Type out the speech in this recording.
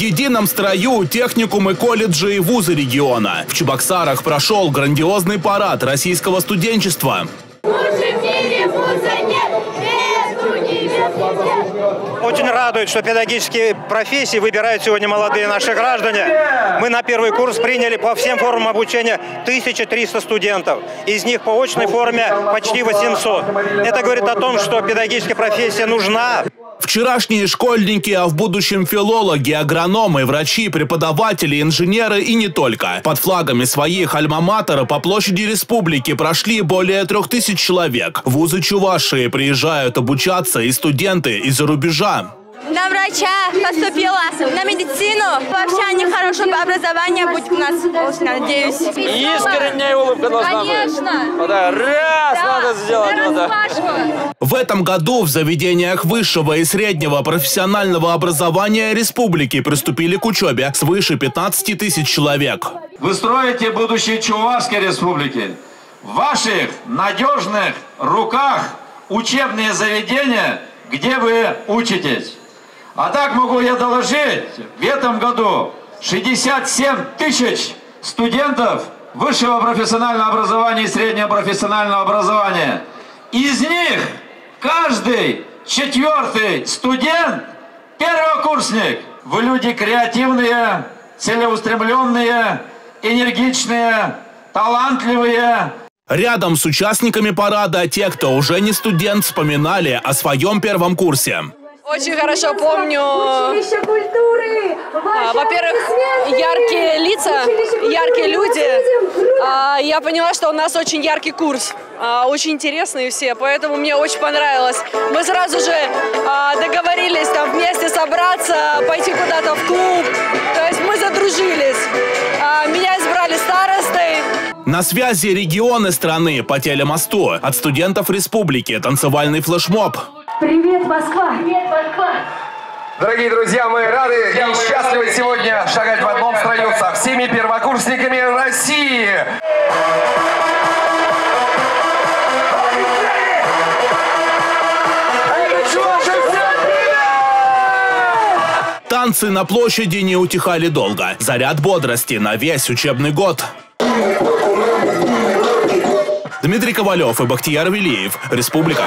едином строю техникумы, колледжи и вузы региона. В Чебоксарах прошел грандиозный парад российского студенчества. Очень радует, что педагогические профессии выбирают сегодня молодые наши граждане. Мы на первый курс приняли по всем формам обучения 1300 студентов. Из них по очной форме почти 800. Это говорит о том, что педагогическая профессия нужна. Вчерашние школьники, а в будущем филологи, агрономы, врачи, преподаватели, инженеры и не только. Под флагами своих альма-матера по площади республики прошли более трех тысяч человек. Вузы Чувашии приезжают обучаться и студенты из-за рубежа. На врача поступила, на медицину. Вообще они хорошее образование будет у нас, надеюсь. Искренняя улыбка должна Конечно. быть. Вот так, раз Да, надо сделать. Вот распашку. В этом году в заведениях высшего и среднего профессионального образования республики приступили к учебе свыше 15 тысяч человек. Вы строите будущее Чувашской республики. В ваших надежных руках учебные заведения, где вы учитесь. А так могу я доложить, в этом году 67 тысяч студентов высшего профессионального образования и среднего профессионального образования. Из них каждый четвертый студент – первокурсник. Вы люди креативные, целеустремленные, энергичные, талантливые, Рядом с участниками парада те, кто уже не студент, вспоминали о своем первом курсе. Очень хорошо помню, Училище культуры. а, во-первых, яркие лица, яркие люди. А, Я поняла, что у нас очень яркий курс, а, очень интересные все, поэтому мне очень понравилось. Мы сразу же а, договорились там вместе собраться, пойти куда-то в клуб, то есть мы задружились. А, Меня избрали старостой, На связи регионы страны по телемосту. От студентов республики танцевальный флешмоб. Привет, Москва. Привет, Москва. Дорогие друзья, мы рады и счастливы сегодня шагать в одном строю со всеми первокурсниками России. Танцы на площади не утихали долго. Заряд бодрости на весь учебный год. Дмитрий Ковалев и Бахтияр Велиев. Республика.